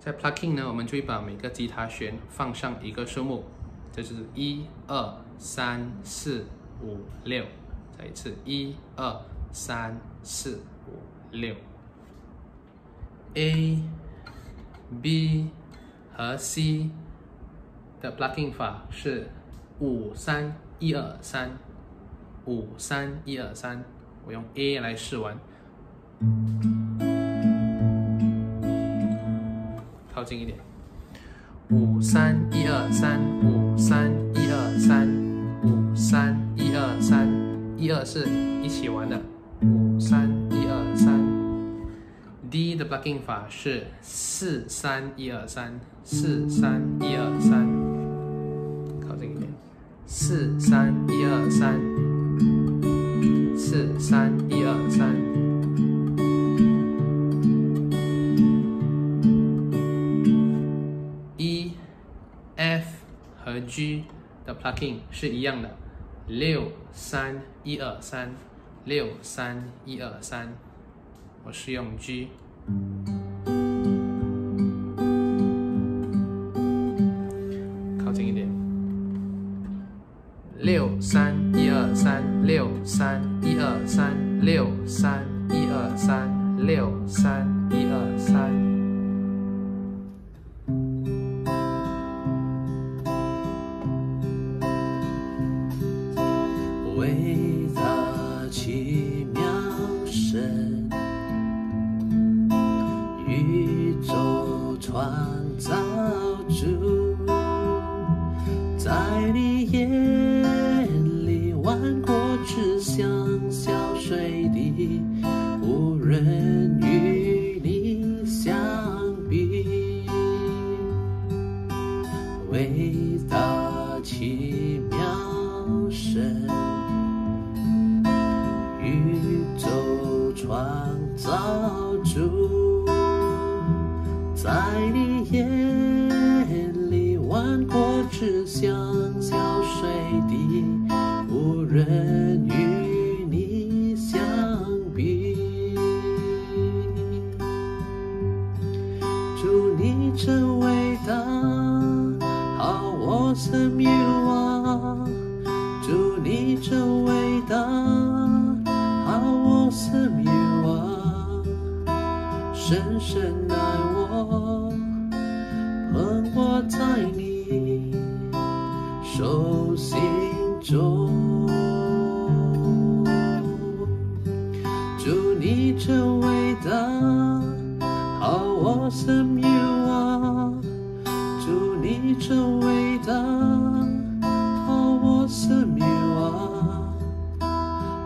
在 plucking 呢，我们就会把每个吉他弦放上一个数目，这就是一二三四五六。再一次，一二三四五六。A、B 和 C 的 plucking 法是五三一二三，五三一二三。我用 A 来试完。靠近一点，五三一二三，五三一二三，五三一二三，一二是一起玩的，五三一二三。D 的 plucking 法是四三一二三，四三一二三，靠近一点，四三一二三，四三一二三。和 G 的 plucking 是一样的，六三一二三，六三一二三，我是用 G，靠近一点，六三一二三，六三一二三，六三一二三，六三一二三。创造主，在你眼里，万国之乡小水滴，无人与你相比。伟大奇妙神。宇宙创造，在你眼里，万国之乡小水滴，无人与你相比。祝你真伟大，好我生命啊！祝你真伟大。生命啊，深深爱，在你手心中。祝你真伟大，好我生命啊！祝你真伟大，好我生命啊！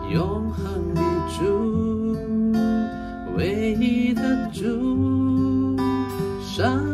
永恒的主，唯一的主，上。